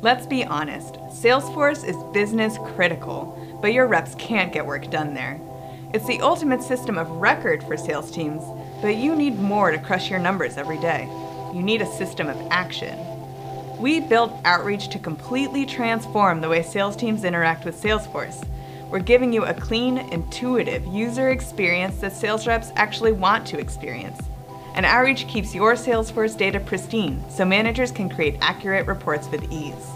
Let's be honest, Salesforce is business critical, but your reps can't get work done there. It's the ultimate system of record for sales teams, but you need more to crush your numbers every day. You need a system of action. We built Outreach to completely transform the way sales teams interact with Salesforce. We're giving you a clean, intuitive user experience that sales reps actually want to experience. And Outreach keeps your Salesforce data pristine so managers can create accurate reports with ease.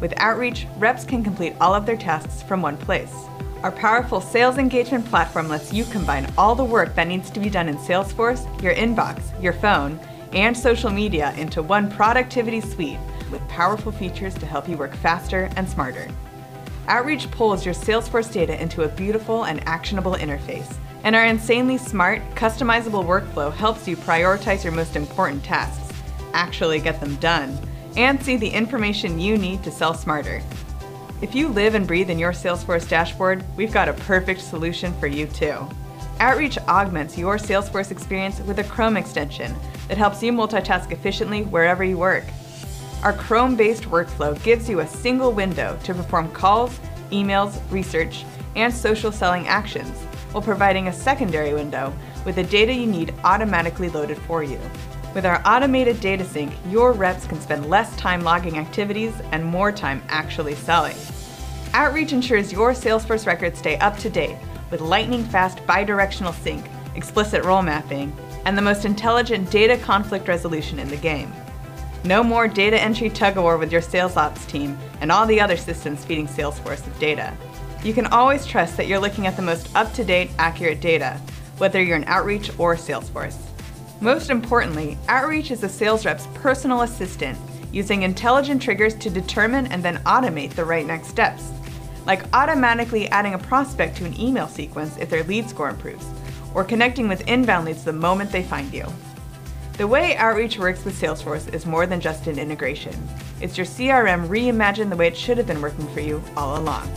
With Outreach, reps can complete all of their tasks from one place. Our powerful sales engagement platform lets you combine all the work that needs to be done in Salesforce, your inbox, your phone, and social media into one productivity suite with powerful features to help you work faster and smarter. Outreach pulls your Salesforce data into a beautiful and actionable interface, and our insanely smart, customizable workflow helps you prioritize your most important tasks, actually get them done, and see the information you need to sell smarter. If you live and breathe in your Salesforce dashboard, we've got a perfect solution for you too. Outreach augments your Salesforce experience with a Chrome extension that helps you multitask efficiently wherever you work. Our Chrome-based workflow gives you a single window to perform calls, emails, research, and social selling actions, while providing a secondary window with the data you need automatically loaded for you. With our automated data sync, your reps can spend less time logging activities and more time actually selling. Outreach ensures your Salesforce records stay up to date with lightning fast bidirectional sync, explicit role mapping, and the most intelligent data conflict resolution in the game. No more data entry tug-of-war with your sales ops team and all the other systems feeding Salesforce with data. You can always trust that you're looking at the most up-to-date, accurate data, whether you're in Outreach or Salesforce. Most importantly, Outreach is a sales rep's personal assistant, using intelligent triggers to determine and then automate the right next steps, like automatically adding a prospect to an email sequence if their lead score improves, or connecting with inbound leads the moment they find you. The way Outreach works with Salesforce is more than just an integration. It's your CRM reimagined the way it should have been working for you all along.